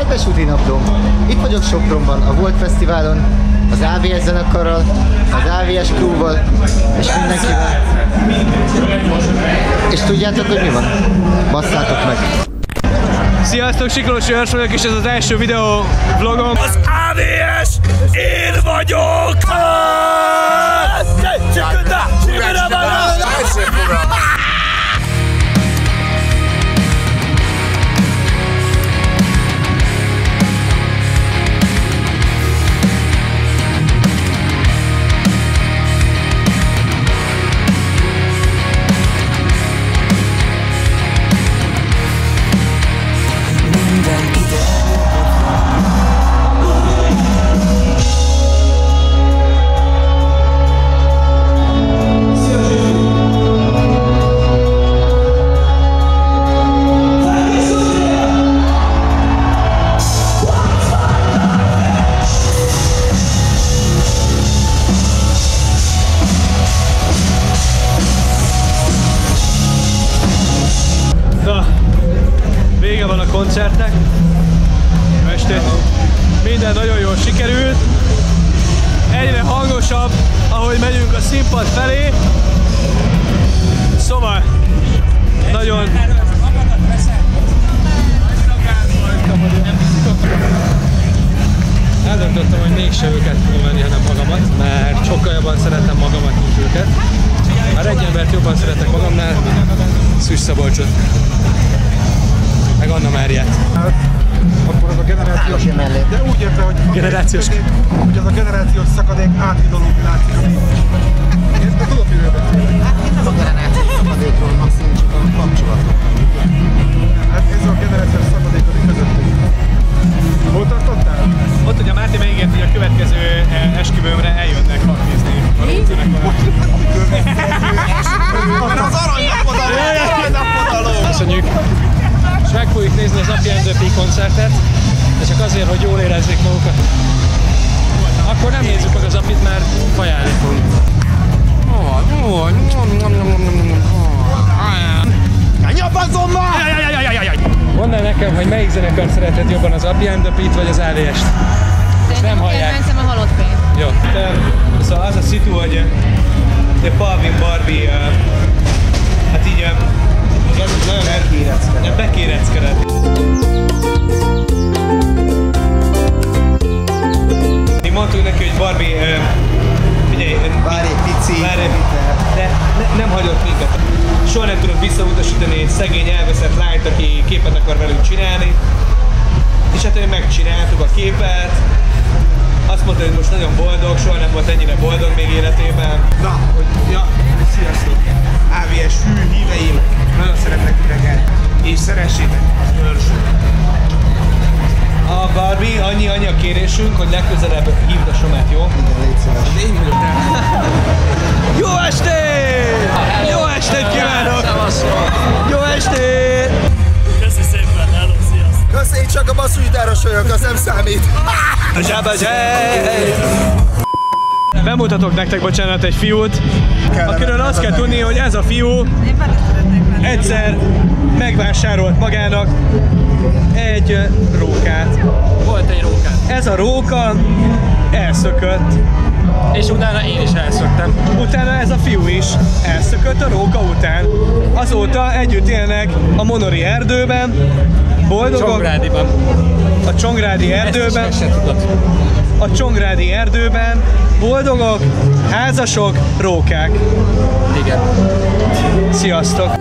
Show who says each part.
Speaker 1: Kedves útinaplóm, itt vagyok Sopronban, a Volt Fesztiválon, az AVS zenekarral, az AVS crewval, és mindenkivel. És tudjátok, hogy mi van? Basszátok meg!
Speaker 2: Sziasztok, Siklós Jörs vagyok, és ez az első videó vlogom.
Speaker 3: Az AVS, én vagyok!
Speaker 2: Na, vége van a koncertnek. Estét. Minden nagyon jól sikerült. Egyre hangosabb, ahogy megyünk a színpad felé. Szóval, nagyon... Eldöntöttem, hogy mégse őket fogom venni, hanem magamat, mert sokkal jobban szeretem magamat, mint őket. Már egy embert jobban szeretek magamnál, Szűs Szabolcsot. Meg Anna Máriát.
Speaker 4: akkor az a generációs... De úgy érte, hogy...
Speaker 2: Generációs.
Speaker 4: Hogy az a generációs szakadék átidalók látszik.
Speaker 2: Azért, hogy jól érezzék magukat. Akkor nem nézzük meg az apit, mert kajálni fogunk. Mondd el nekem, hogy melyik zenekart szereted jobban, az Apja NZP-t vagy az AVS-t? nem hallják.
Speaker 5: Kedvencem a halott fény.
Speaker 2: Jó. Szóval az a szitu, hogy uh, de Palvin Barbie, uh, mondtuk neki, hogy Barbie, uh, figyelj,
Speaker 1: Várj egy pici.
Speaker 2: Várj de ne, nem hagyott minket. Soha nem tudok visszautasítani egy szegény elveszett lányt, aki képet akar velünk csinálni. És hát ő megcsináltuk a képet, azt mondta, hogy most nagyon boldog, soha nem volt ennyire boldog még életében.
Speaker 4: Na, hogy, ja, sziasztok! AVS hű híveim, nagyon szeretnek titeket, és szeressétek
Speaker 2: a kérésünk, hogy legközelebb hívd a Somát, jó?
Speaker 1: Igen, légy szíves.
Speaker 4: Én vagyok rá.
Speaker 2: Jó estét! Jó estét kívánok! Jó estét!
Speaker 3: Köszi szépen, hello, sziasztok!
Speaker 4: Köszönj, csak a basszusgitáros vagyok, az nem számít.
Speaker 2: Bemutatok nektek, bocsánat, egy fiút, akiről azt kell tudni, hogy ez a fiú egyszer megvásárolt magának egy rókát.
Speaker 6: Volt egy rókát.
Speaker 2: Ez a róka elszökött,
Speaker 6: És utána én is elszöktem.
Speaker 2: utána ez a fiú is elszökött a róka után. Azóta együtt élnek a Monori erdőben, boldogok,
Speaker 6: Csongrádiban.
Speaker 2: a Csongrádi erdőben,
Speaker 6: Ezt is
Speaker 2: a Csongrádi erdőben, boldogok, házasok, rókák.
Speaker 6: Igen.
Speaker 2: Sziasztok!